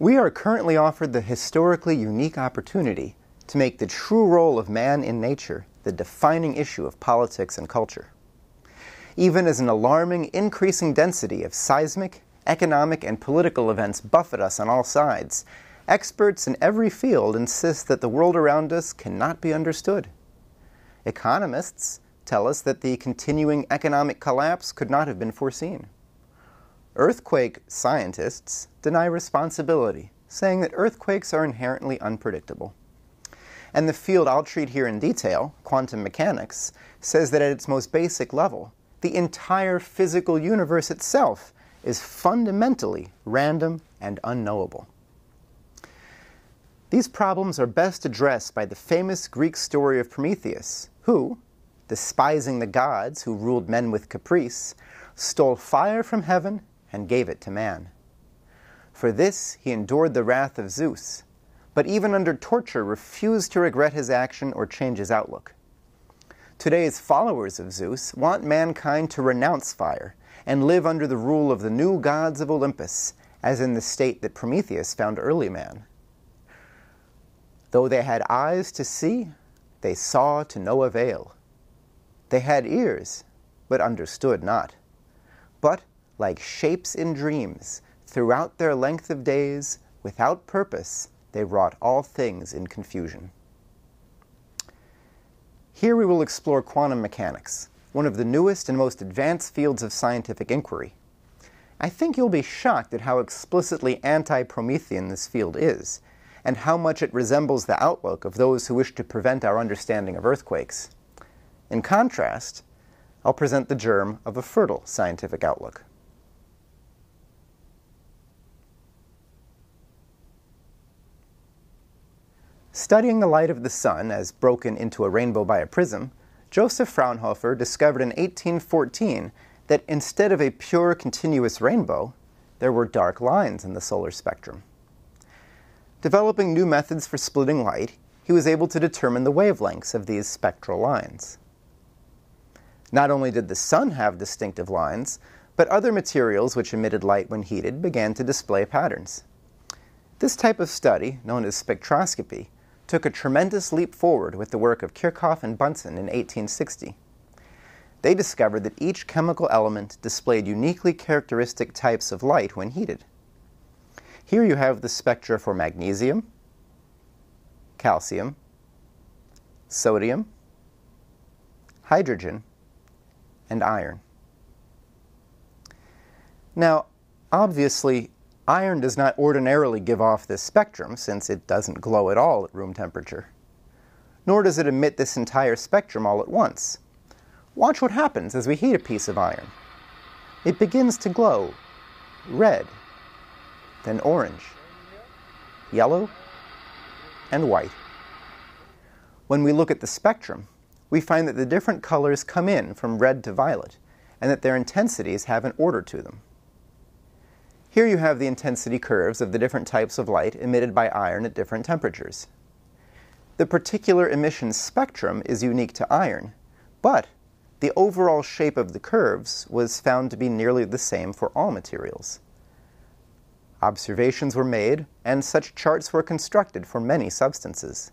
We are currently offered the historically unique opportunity to make the true role of man in nature the defining issue of politics and culture. Even as an alarming, increasing density of seismic, economic, and political events buffet us on all sides, experts in every field insist that the world around us cannot be understood. Economists tell us that the continuing economic collapse could not have been foreseen. Earthquake scientists deny responsibility, saying that earthquakes are inherently unpredictable. And the field I'll treat here in detail, quantum mechanics, says that at its most basic level, the entire physical universe itself is fundamentally random and unknowable. These problems are best addressed by the famous Greek story of Prometheus, who, despising the gods who ruled men with caprice, stole fire from heaven and gave it to man. For this he endured the wrath of Zeus, but even under torture refused to regret his action or change his outlook. Today's followers of Zeus want mankind to renounce fire and live under the rule of the new gods of Olympus, as in the state that Prometheus found early man. Though they had eyes to see, they saw to no avail. They had ears, but understood not. But like shapes in dreams, throughout their length of days, without purpose, they wrought all things in confusion. Here we will explore quantum mechanics, one of the newest and most advanced fields of scientific inquiry. I think you'll be shocked at how explicitly anti Promethean this field is, and how much it resembles the outlook of those who wish to prevent our understanding of earthquakes. In contrast, I'll present the germ of a fertile scientific outlook. Studying the light of the sun as broken into a rainbow by a prism, Joseph Fraunhofer discovered in 1814 that instead of a pure continuous rainbow, there were dark lines in the solar spectrum. Developing new methods for splitting light, he was able to determine the wavelengths of these spectral lines. Not only did the sun have distinctive lines, but other materials which emitted light when heated began to display patterns. This type of study, known as spectroscopy, took a tremendous leap forward with the work of Kirchhoff and Bunsen in 1860. They discovered that each chemical element displayed uniquely characteristic types of light when heated. Here you have the spectra for magnesium, calcium, sodium, hydrogen, and iron. Now, obviously, Iron does not ordinarily give off this spectrum since it doesn't glow at all at room temperature. Nor does it emit this entire spectrum all at once. Watch what happens as we heat a piece of iron. It begins to glow red, then orange, yellow, and white. When we look at the spectrum, we find that the different colors come in from red to violet, and that their intensities have an order to them. Here you have the intensity curves of the different types of light emitted by iron at different temperatures. The particular emission spectrum is unique to iron, but the overall shape of the curves was found to be nearly the same for all materials. Observations were made, and such charts were constructed for many substances.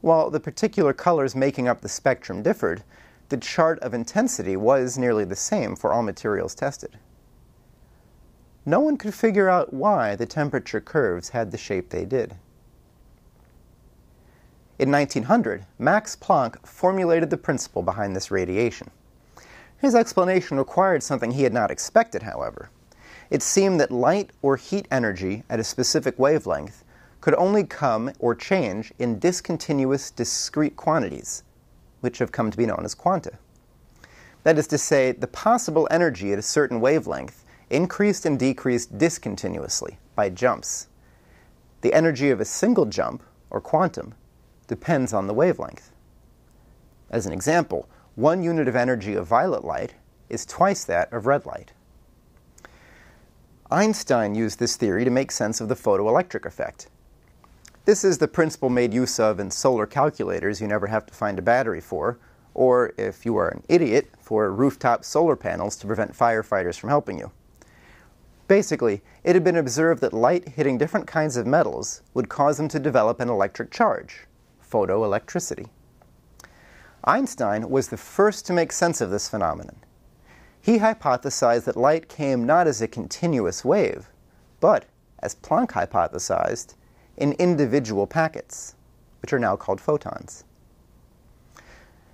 While the particular colors making up the spectrum differed, the chart of intensity was nearly the same for all materials tested no one could figure out why the temperature curves had the shape they did. In 1900, Max Planck formulated the principle behind this radiation. His explanation required something he had not expected, however. It seemed that light or heat energy at a specific wavelength could only come or change in discontinuous discrete quantities, which have come to be known as quanta. That is to say, the possible energy at a certain wavelength increased and decreased discontinuously by jumps. The energy of a single jump, or quantum, depends on the wavelength. As an example, one unit of energy of violet light is twice that of red light. Einstein used this theory to make sense of the photoelectric effect. This is the principle made use of in solar calculators you never have to find a battery for, or if you are an idiot, for rooftop solar panels to prevent firefighters from helping you. Basically, it had been observed that light hitting different kinds of metals would cause them to develop an electric charge, photoelectricity. Einstein was the first to make sense of this phenomenon. He hypothesized that light came not as a continuous wave, but, as Planck hypothesized, in individual packets, which are now called photons.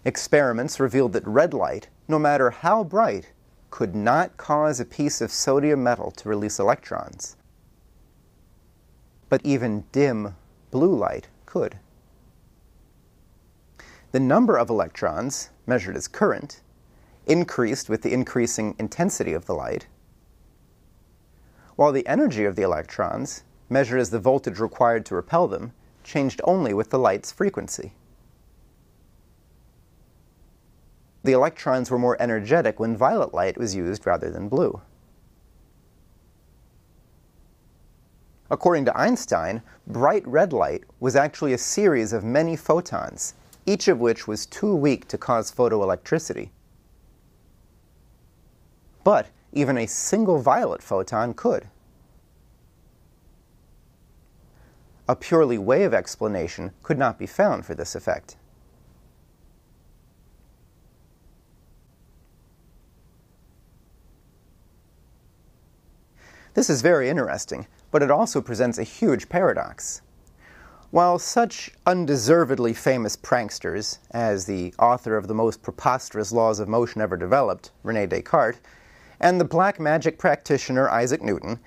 Experiments revealed that red light, no matter how bright, could not cause a piece of sodium metal to release electrons. But even dim blue light could. The number of electrons, measured as current, increased with the increasing intensity of the light, while the energy of the electrons, measured as the voltage required to repel them, changed only with the light's frequency. The electrons were more energetic when violet light was used rather than blue. According to Einstein, bright red light was actually a series of many photons, each of which was too weak to cause photoelectricity. But even a single violet photon could. A purely wave explanation could not be found for this effect. This is very interesting, but it also presents a huge paradox. While such undeservedly famous pranksters as the author of the most preposterous laws of motion ever developed, Rene Descartes, and the black magic practitioner Isaac Newton,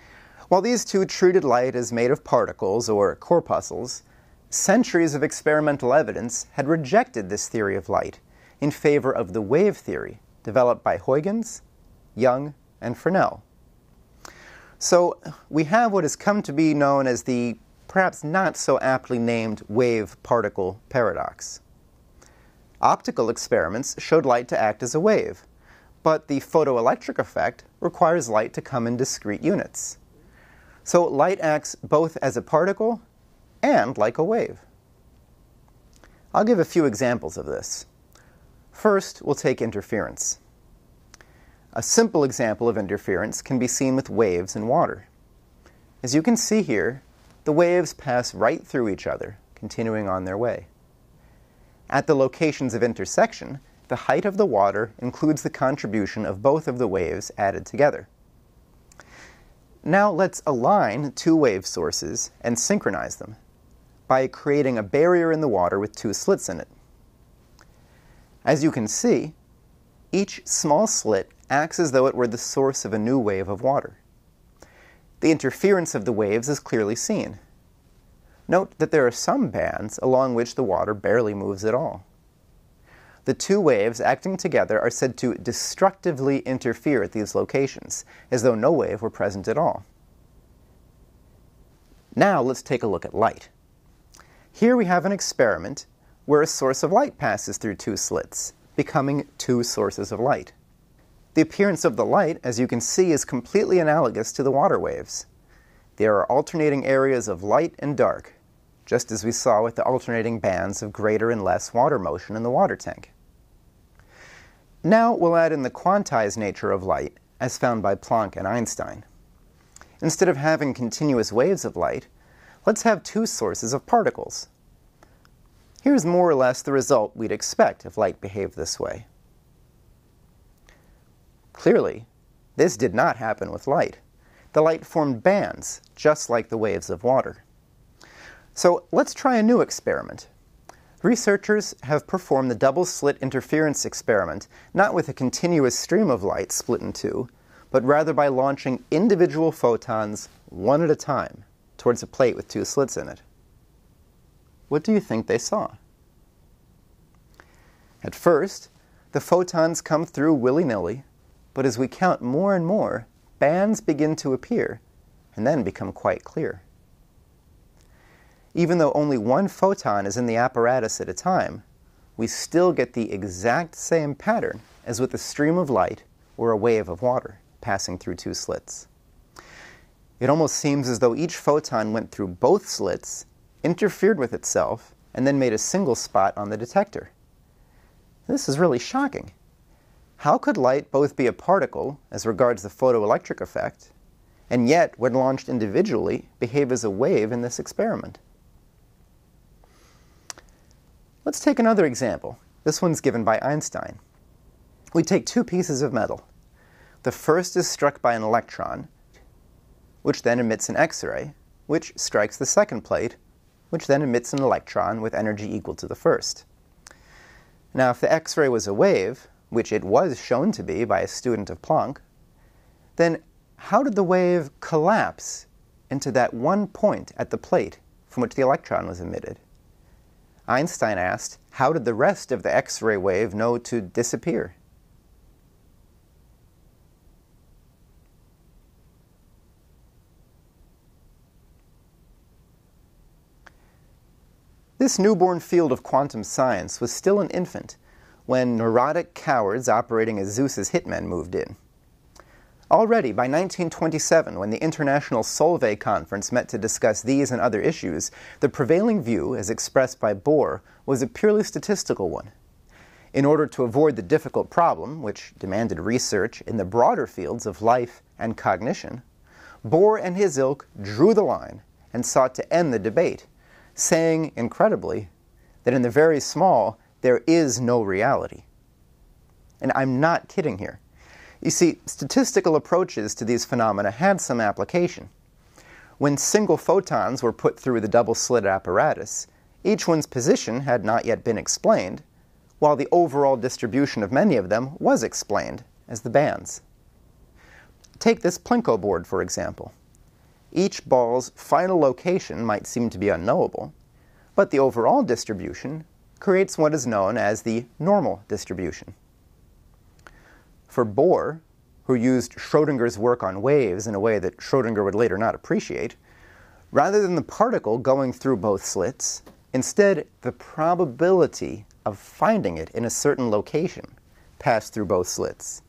while these two treated light as made of particles or corpuscles, centuries of experimental evidence had rejected this theory of light in favor of the wave theory developed by Huygens, Young, and Fresnel. So we have what has come to be known as the perhaps not so aptly named wave particle paradox. Optical experiments showed light to act as a wave, but the photoelectric effect requires light to come in discrete units. So light acts both as a particle and like a wave. I'll give a few examples of this. First, we'll take interference. A simple example of interference can be seen with waves in water. As you can see here, the waves pass right through each other, continuing on their way. At the locations of intersection, the height of the water includes the contribution of both of the waves added together. Now let's align two wave sources and synchronize them by creating a barrier in the water with two slits in it. As you can see, each small slit acts as though it were the source of a new wave of water. The interference of the waves is clearly seen. Note that there are some bands along which the water barely moves at all. The two waves acting together are said to destructively interfere at these locations, as though no wave were present at all. Now let's take a look at light. Here we have an experiment where a source of light passes through two slits, becoming two sources of light. The appearance of the light, as you can see, is completely analogous to the water waves. There are alternating areas of light and dark, just as we saw with the alternating bands of greater and less water motion in the water tank. Now we'll add in the quantized nature of light, as found by Planck and Einstein. Instead of having continuous waves of light, let's have two sources of particles. Here's more or less the result we'd expect if light behaved this way. Clearly, this did not happen with light. The light formed bands, just like the waves of water. So let's try a new experiment. Researchers have performed the double slit interference experiment not with a continuous stream of light split in two, but rather by launching individual photons one at a time towards a plate with two slits in it. What do you think they saw? At first, the photons come through willy-nilly but as we count more and more, bands begin to appear and then become quite clear. Even though only one photon is in the apparatus at a time, we still get the exact same pattern as with a stream of light or a wave of water passing through two slits. It almost seems as though each photon went through both slits, interfered with itself, and then made a single spot on the detector. This is really shocking. How could light both be a particle, as regards the photoelectric effect, and yet, when launched individually, behave as a wave in this experiment. Let's take another example. This one's given by Einstein. We take two pieces of metal. The first is struck by an electron, which then emits an X-ray, which strikes the second plate, which then emits an electron with energy equal to the first. Now, if the X-ray was a wave, which it was shown to be by a student of Planck, then how did the wave collapse into that one point at the plate from which the electron was emitted? Einstein asked, how did the rest of the X-ray wave know to disappear? This newborn field of quantum science was still an infant when neurotic cowards operating as Zeus's hitmen moved in. Already by 1927, when the International Solvay Conference met to discuss these and other issues, the prevailing view, as expressed by Bohr, was a purely statistical one. In order to avoid the difficult problem, which demanded research in the broader fields of life and cognition, Bohr and his ilk drew the line and sought to end the debate saying, incredibly, that in the very small, there is no reality. And I'm not kidding here. You see, statistical approaches to these phenomena had some application. When single photons were put through the double slit apparatus, each one's position had not yet been explained, while the overall distribution of many of them was explained as the bands. Take this Plinko board, for example. Each ball's final location might seem to be unknowable, but the overall distribution creates what is known as the normal distribution. For Bohr, who used Schrodinger's work on waves in a way that Schrodinger would later not appreciate, rather than the particle going through both slits, instead the probability of finding it in a certain location passed through both slits.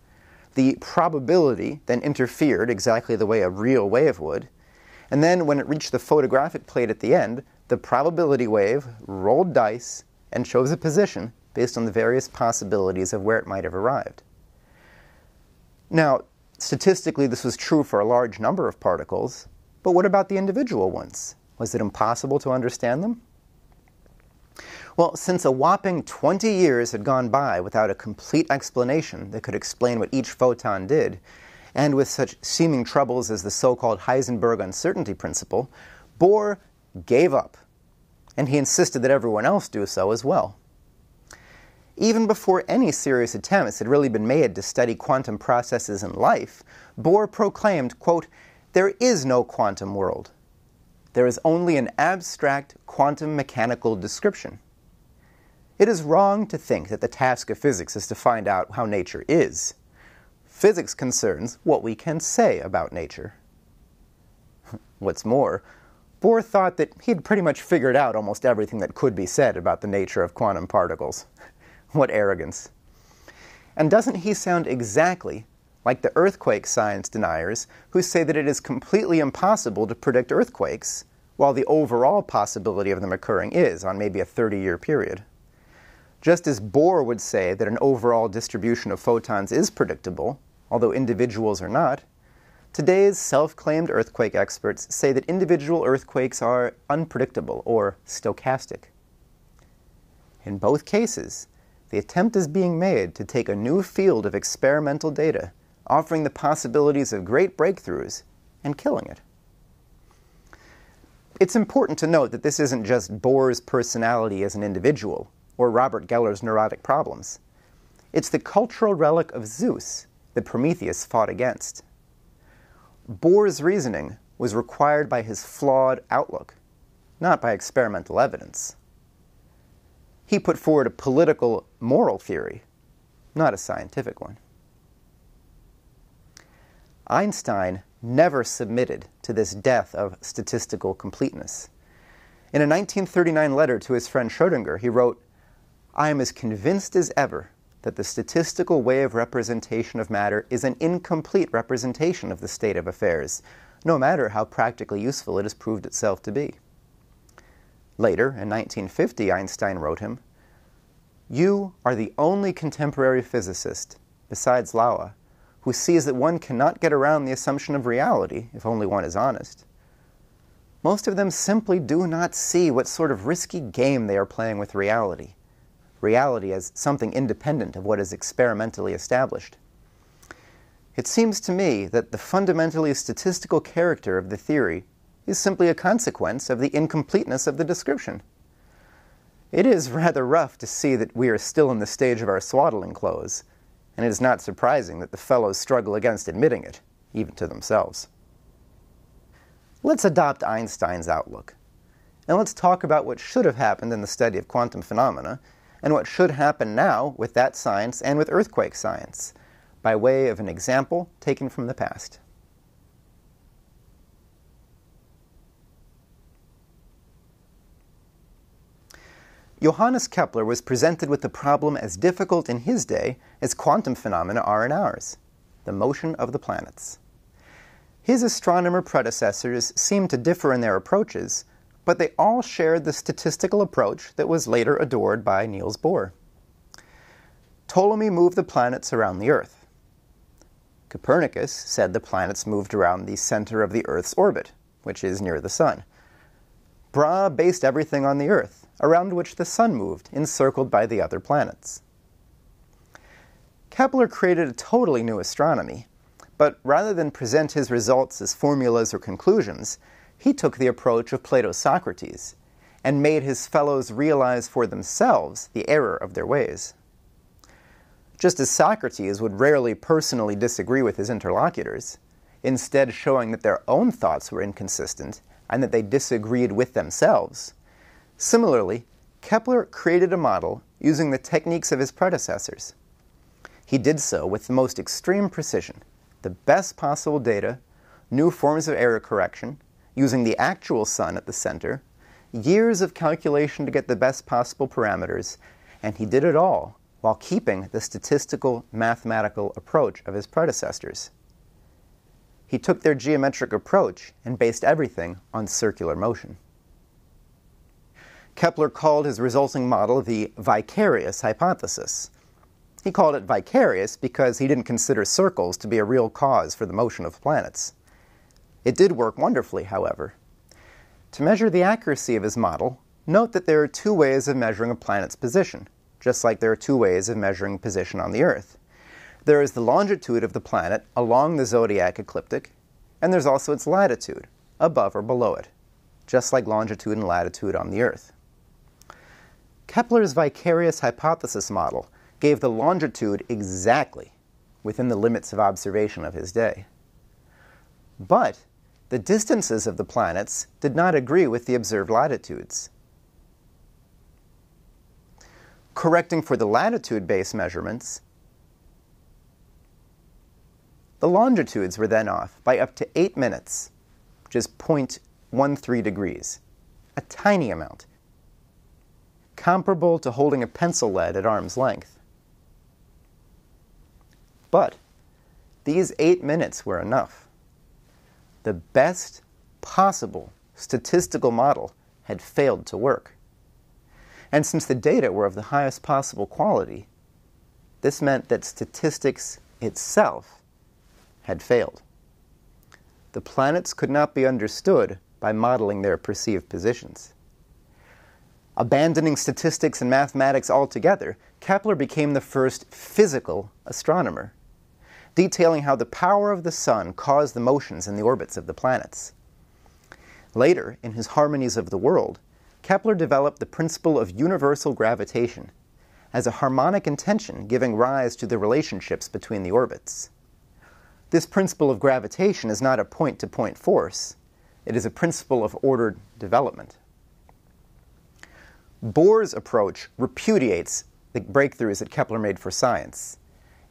The probability then interfered exactly the way a real wave would, and then when it reached the photographic plate at the end, the probability wave rolled dice and chose a position based on the various possibilities of where it might have arrived. Now, statistically, this was true for a large number of particles, but what about the individual ones? Was it impossible to understand them? Well, since a whopping 20 years had gone by without a complete explanation that could explain what each photon did, and with such seeming troubles as the so-called Heisenberg uncertainty principle, Bohr gave up, and he insisted that everyone else do so as well. Even before any serious attempts had really been made to study quantum processes in life, Bohr proclaimed, quote, there is no quantum world. There is only an abstract quantum mechanical description. It is wrong to think that the task of physics is to find out how nature is. Physics concerns what we can say about nature. What's more, Bohr thought that he had pretty much figured out almost everything that could be said about the nature of quantum particles. what arrogance. And doesn't he sound exactly like the earthquake science deniers who say that it is completely impossible to predict earthquakes, while the overall possibility of them occurring is on maybe a 30 year period? Just as Bohr would say that an overall distribution of photons is predictable, although individuals are not, today's self-claimed earthquake experts say that individual earthquakes are unpredictable or stochastic. In both cases, the attempt is being made to take a new field of experimental data, offering the possibilities of great breakthroughs, and killing it. It's important to note that this isn't just Bohr's personality as an individual, or Robert Geller's neurotic problems. It's the cultural relic of Zeus that Prometheus fought against. Bohr's reasoning was required by his flawed outlook, not by experimental evidence. He put forward a political moral theory, not a scientific one. Einstein never submitted to this death of statistical completeness. In a 1939 letter to his friend Schrodinger, he wrote, I am as convinced as ever that the statistical way of representation of matter is an incomplete representation of the state of affairs, no matter how practically useful it has proved itself to be. Later, in 1950, Einstein wrote him, You are the only contemporary physicist, besides Laue, who sees that one cannot get around the assumption of reality if only one is honest. Most of them simply do not see what sort of risky game they are playing with reality, reality as something independent of what is experimentally established. It seems to me that the fundamentally statistical character of the theory is simply a consequence of the incompleteness of the description. It is rather rough to see that we are still in the stage of our swaddling clothes, and it is not surprising that the fellows struggle against admitting it, even to themselves. Let's adopt Einstein's outlook. And let's talk about what should have happened in the study of quantum phenomena and what should happen now with that science and with earthquake science, by way of an example taken from the past. Johannes Kepler was presented with a problem as difficult in his day as quantum phenomena are in ours the motion of the planets. His astronomer predecessors seemed to differ in their approaches, but they all shared the statistical approach that was later adored by Niels Bohr. Ptolemy moved the planets around the Earth. Copernicus said the planets moved around the center of the Earth's orbit, which is near the Sun. Brahe based everything on the Earth, around which the Sun moved, encircled by the other planets. Kepler created a totally new astronomy, but rather than present his results as formulas or conclusions, he took the approach of Plato's Socrates and made his fellows realize for themselves the error of their ways. Just as Socrates would rarely personally disagree with his interlocutors, instead showing that their own thoughts were inconsistent and that they disagreed with themselves, similarly, Kepler created a model using the techniques of his predecessors. He did so with the most extreme precision the best possible data, new forms of error correction, using the actual sun at the center, years of calculation to get the best possible parameters, and he did it all while keeping the statistical mathematical approach of his predecessors. He took their geometric approach and based everything on circular motion. Kepler called his resulting model the vicarious hypothesis, he called it vicarious because he didn't consider circles to be a real cause for the motion of planets. It did work wonderfully, however. To measure the accuracy of his model, note that there are two ways of measuring a planet's position, just like there are two ways of measuring position on the Earth. There is the longitude of the planet along the zodiac ecliptic, and there's also its latitude, above or below it, just like longitude and latitude on the Earth. Kepler's vicarious hypothesis model gave the longitude exactly within the limits of observation of his day. But the distances of the planets did not agree with the observed latitudes. Correcting for the latitude based measurements, the longitudes were then off by up to 8 minutes, which is 0.13 degrees, a tiny amount, comparable to holding a pencil lead at arm's length. But these eight minutes were enough. The best possible statistical model had failed to work. And since the data were of the highest possible quality, this meant that statistics itself had failed. The planets could not be understood by modeling their perceived positions. Abandoning statistics and mathematics altogether, Kepler became the first physical astronomer detailing how the power of the sun caused the motions in the orbits of the planets. Later, in his Harmonies of the World, Kepler developed the principle of universal gravitation as a harmonic intention giving rise to the relationships between the orbits. This principle of gravitation is not a point to point force, it is a principle of ordered development. Bohr's approach repudiates the breakthroughs that Kepler made for science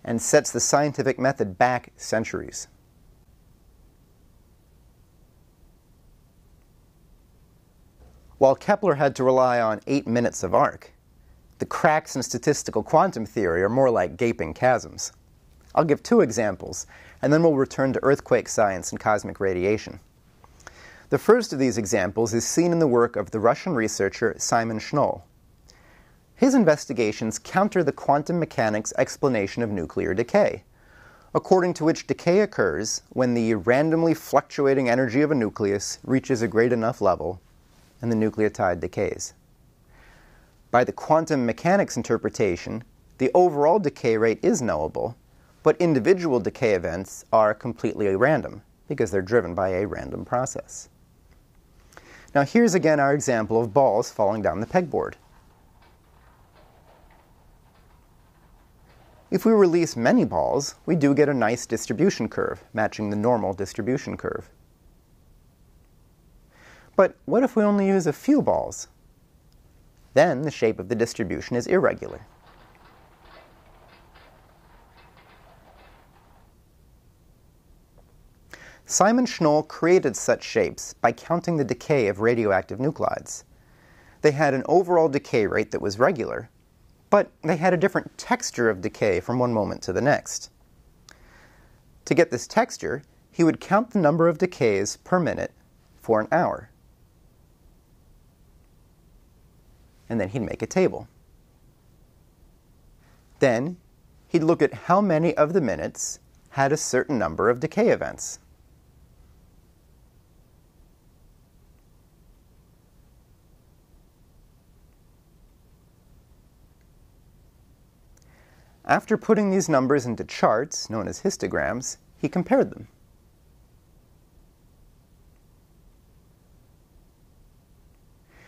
and sets the scientific method back centuries. While Kepler had to rely on eight minutes of arc, the cracks in statistical quantum theory are more like gaping chasms. I'll give two examples, and then we'll return to earthquake science and cosmic radiation. The first of these examples is seen in the work of the Russian researcher Simon Schnoll. His investigations counter the quantum mechanics explanation of nuclear decay, according to which decay occurs when the randomly fluctuating energy of a nucleus reaches a great enough level and the nucleotide decays. By the quantum mechanics interpretation, the overall decay rate is knowable, but individual decay events are completely random because they're driven by a random process. Now here's again our example of balls falling down the pegboard. If we release many balls, we do get a nice distribution curve, matching the normal distribution curve. But what if we only use a few balls? Then the shape of the distribution is irregular. Simon Schnoll created such shapes by counting the decay of radioactive nuclides. They had an overall decay rate that was regular, but they had a different texture of decay from one moment to the next. To get this texture, he would count the number of decays per minute for an hour. And then he'd make a table. Then he'd look at how many of the minutes had a certain number of decay events. After putting these numbers into charts, known as histograms, he compared them.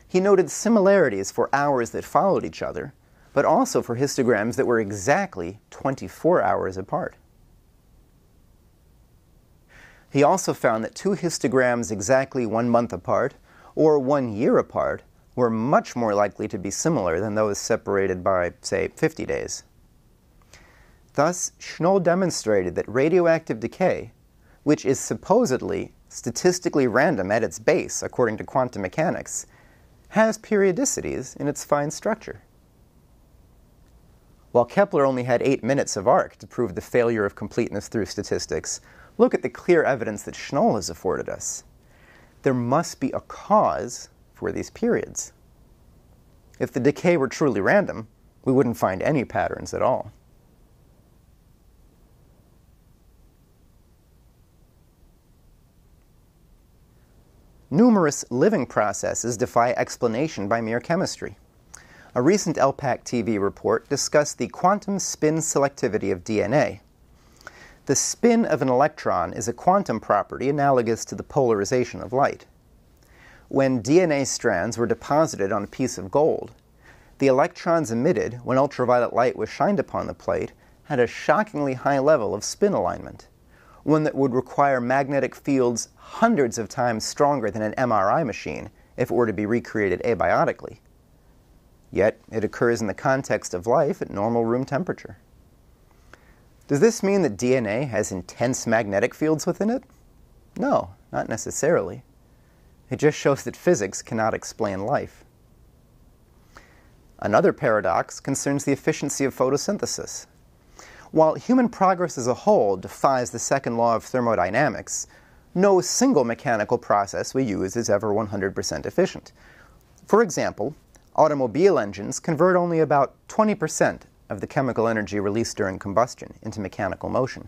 He noted similarities for hours that followed each other, but also for histograms that were exactly 24 hours apart. He also found that two histograms exactly one month apart or one year apart were much more likely to be similar than those separated by, say, 50 days. Thus, Schnoll demonstrated that radioactive decay, which is supposedly statistically random at its base according to quantum mechanics, has periodicities in its fine structure. While Kepler only had eight minutes of arc to prove the failure of completeness through statistics, look at the clear evidence that Schnoll has afforded us. There must be a cause for these periods. If the decay were truly random, we wouldn't find any patterns at all. Numerous living processes defy explanation by mere chemistry. A recent LPAC TV report discussed the quantum spin selectivity of DNA. The spin of an electron is a quantum property analogous to the polarization of light. When DNA strands were deposited on a piece of gold, the electrons emitted when ultraviolet light was shined upon the plate had a shockingly high level of spin alignment one that would require magnetic fields hundreds of times stronger than an MRI machine if it were to be recreated abiotically. Yet it occurs in the context of life at normal room temperature. Does this mean that DNA has intense magnetic fields within it? No, not necessarily. It just shows that physics cannot explain life. Another paradox concerns the efficiency of photosynthesis. While human progress as a whole defies the second law of thermodynamics, no single mechanical process we use is ever 100% efficient. For example, automobile engines convert only about 20% of the chemical energy released during combustion into mechanical motion.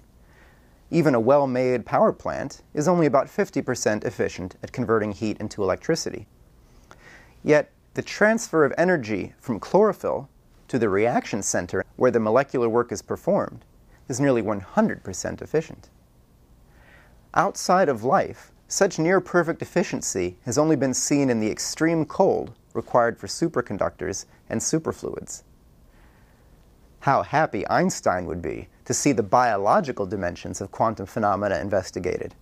Even a well-made power plant is only about 50% efficient at converting heat into electricity. Yet, the transfer of energy from chlorophyll to the reaction center where the molecular work is performed is nearly 100% efficient. Outside of life, such near perfect efficiency has only been seen in the extreme cold required for superconductors and superfluids. How happy Einstein would be to see the biological dimensions of quantum phenomena investigated.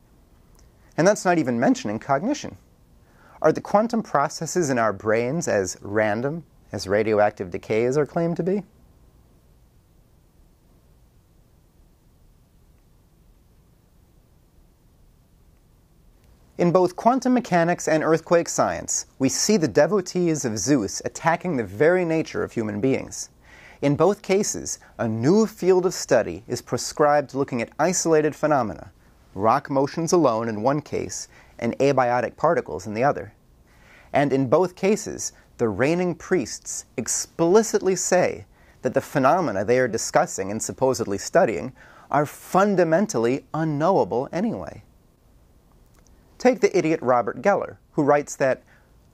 And that's not even mentioning cognition. Are the quantum processes in our brains as random as radioactive decays are claimed to be? In both quantum mechanics and earthquake science, we see the devotees of Zeus attacking the very nature of human beings. In both cases, a new field of study is prescribed looking at isolated phenomena, rock motions alone in one case, and abiotic particles in the other. And in both cases, the reigning priests explicitly say that the phenomena they are discussing and supposedly studying are fundamentally unknowable anyway. Take the idiot Robert Geller, who writes that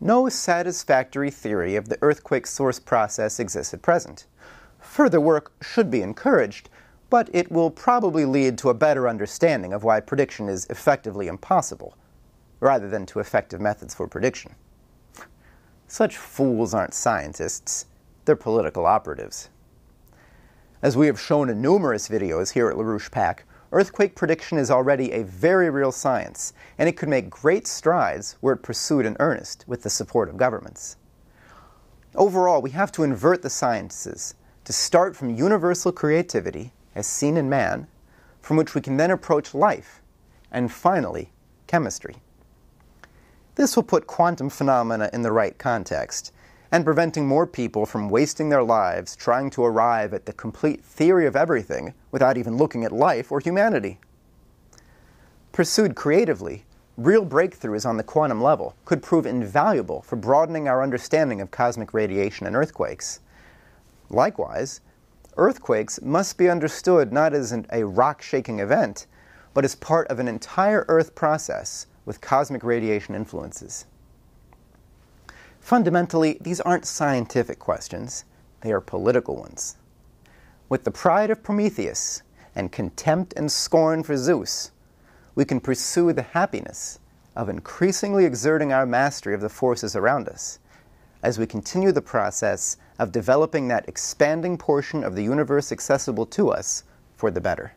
no satisfactory theory of the earthquake source process exists at present. Further work should be encouraged, but it will probably lead to a better understanding of why prediction is effectively impossible, rather than to effective methods for prediction. Such fools aren't scientists, they're political operatives. As we have shown in numerous videos here at LaRouche PAC, earthquake prediction is already a very real science, and it could make great strides were it pursued in earnest with the support of governments. Overall, we have to invert the sciences to start from universal creativity, as seen in man, from which we can then approach life, and finally, chemistry. This will put quantum phenomena in the right context, and preventing more people from wasting their lives trying to arrive at the complete theory of everything without even looking at life or humanity. Pursued creatively, real breakthroughs on the quantum level could prove invaluable for broadening our understanding of cosmic radiation and earthquakes. Likewise, earthquakes must be understood not as an, a rock shaking event, but as part of an entire Earth process with cosmic radiation influences. Fundamentally, these aren't scientific questions, they are political ones. With the pride of Prometheus and contempt and scorn for Zeus, we can pursue the happiness of increasingly exerting our mastery of the forces around us as we continue the process of developing that expanding portion of the universe accessible to us for the better.